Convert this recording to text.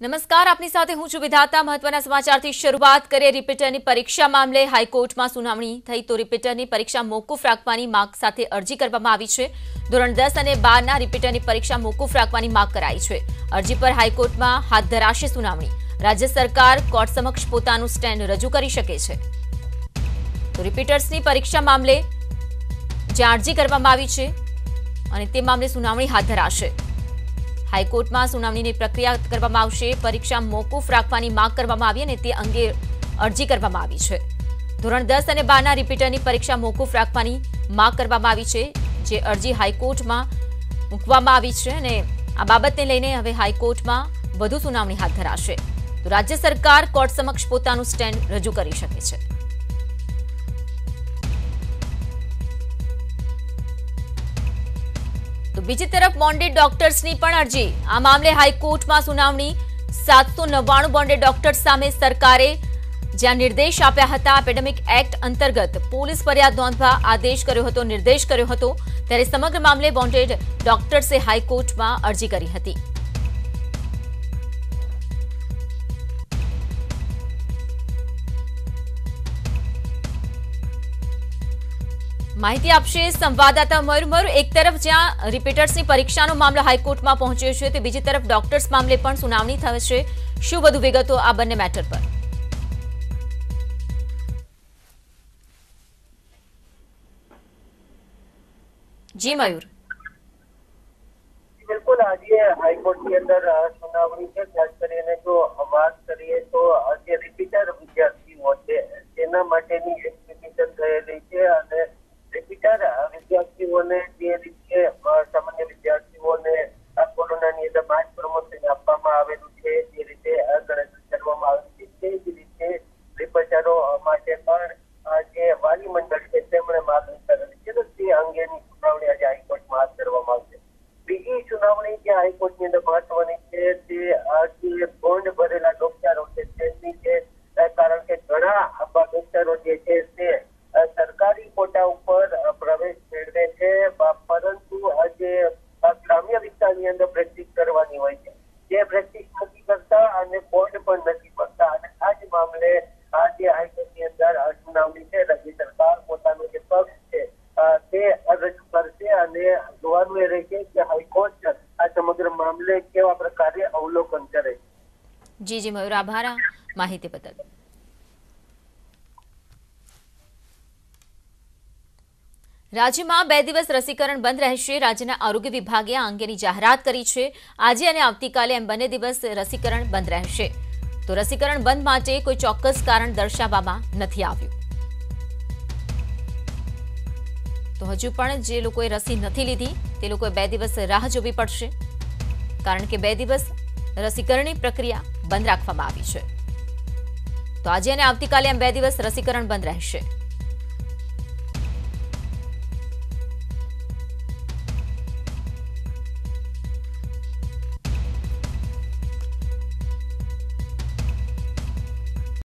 નમસ્કાર, આપની સાથે હું છું વિધાતા. મહત્વના સમાચારથી શરૂઆત કરીએ રિપીટરની પરીક્ષા મામલે. હાઈકોર્ટમાં સુનાવણી થઈ તો રિપીટરની પરીક્ષા મોકૂફ રાખવાની માંગ સાથે અરજી કરવામાં આવી છે. ધોરણ દસ અને બારના રિપીટરની પરીક્ષા મોકૂફ રાખવાની માંગ કરાઈ છે. અરજી પર હાઈકોર્ટમાં હાથ ધરાશે સુનાવણી. રાજ્ય સરકાર કોર્ટ સમક્ષ પોતાનું સ્ટેન્ડ રજૂ કરી શકે છે. તો રિપીટર્સની પરીક્ષા મામલે જ્યાં અરજી કરવામાં આવી છે અને તે મામલે સુનાવણી હાથ ધરાશે. હાઈકોર્ટમાં સુનાવણીની પ્રક્રિયા કરવામાં આવશે. પરીક્ષા મોકૂફ રાખવાની માંગ કરવામાં આવી અને તે અંગે અરજી કરવામાં આવી છે. ધોરણ દસ અને બારના રિપીટરની પરીક્ષા મોકૂફ રાખવાની માંગ કરવામાં આવી છે, જે અરજી હાઈકોર્ટમાં મૂકવામાં આવી છે અને આ બાબતને લઈને હવે હાઈકોર્ટમાં વધુ સુનાવણી હાથ ધરાશે. તો રાજ્ય સરકાર કોર્ટ સમક્ષ પોતાનું સ્ટેન્ડ રજૂ કરી શકે છે. તો બીજી તરફ બોન્ડેડ ડોક્ટર્સની પણ અરજી. આ મામલે હાઈકોર્ટમાં સુનાવણી. સાતસો નવ્વાણું બોન્ડેડ ડોક્ટર્સ સામે સરકારે જ્યાં નિર્દેશ આપ્યા હતા, એપેડેમિક એક્ટ અંતર્ગત પોલીસ ફરિયાદ નોંધવા આદેશ કર્યો હતો, નિર્દેશ કર્યો હતો, ત્યારે સમગ્ર મામલે બોન્ડેડ ડોક્ટર્સે હાઈકોર્ટમાં અરજી કરી હતી. માહિતી આપશે સંવાદદાતા મયુર. એક તરફ જ્યાં રિપીટર્સની પરીક્ષાનો મામલો હાઈકોર્ટમાં પહોંચ્યો છે, તે બીજી તરફ ડોક્ટર્સ મામલે પણ સુનાવણી થશે. શું વધુ વિગતો આ બંને મેટર પર? જી મયુર. બિલકુલ, આજે હાઈકોર્ટની અંદર સુનાવણી છે. ખાસ કરીને જો વાત કરીએ તો અ, જે રિપીટર વિદ્યાર્થીઓ છે તેના માટેની એક પિટિશન થયેલી છે અને રિપીટર અ, વિદ્યાર્થીઓને જે રીતે અ, સામાન્ય વિદ્યાર્થીઓને આ કોરોનાની અંદર માર્ચ પ્રમોશન આપવામાં આવેલું છે જે રીતે અ, ગણતરી કરવામાં આવી છે તે જ રીતે રિપીટરો માટે પણ અ, જે વાલી મંડળ છે તેમણે માગણી કરેલી છે તો તે અંગેની સુનાવણી આજે હાઈકોર્ટમાં હાથ ધરવામાં આવશે બીજી જે અંદર મહત્વની છે તે જે બોન્ડ ભરેલા ડોક્ટરો છે તેમની છે કારણ કે ઘણા આવા ડોક્ટરો જે છે તે સરકારી કોટા ઉપર પ્રવેશ મેળવે છે પરંતુ જે ગ્રામ્ય વિસ્તારની અંદર પ્રેક્ટિસ કરવાની હોય છે. જે પ્રેક્ટિસ નથી કરતા અને બોન્ડ પણ નથી ભરતા. અને આ જ મામલે આજે હાઈકોર્ટની અંદર સુનાવણી છે. રાજ્ય સરકાર પોતાનો જે પક્ષ છે તે રજૂ કરશે અને જોવાનું એ રહેશે કે હાઈકોર્ટ મામલે કેવા પ્રકારે અવલોકન કરે? જી જી, મયુર, આભાર. માહિતી બદલ. રાજ્યમાં બે દિવસ રસીકરણ બંધ રહેશે. રાજ્યના આરોગ્ય વિભાગે આ અંગેની જાહેરાત કરી છે. આજે અને આવતીકાલે એમ બંને દિવસ રસીકરણ બંધ રહેશે. તો રસીકરણ બંધ માટે કોઈ ચોક્કસ કારણ દર્શાવવામાં નથી આવ્યું. તો હજુ પણ જે લોકોએ રસી નથી લીધી, તે લોકોએ બે દિવસ રાહ જોવી પડશે. કારણ કે બે દિવસ રસીકરણની પ્રક્રિયા બંધ રાખવામાં આવી છે. તો આજે અને આવતીકાલે એમ બે દિવસ રસીકરણ બંધ રહેશે.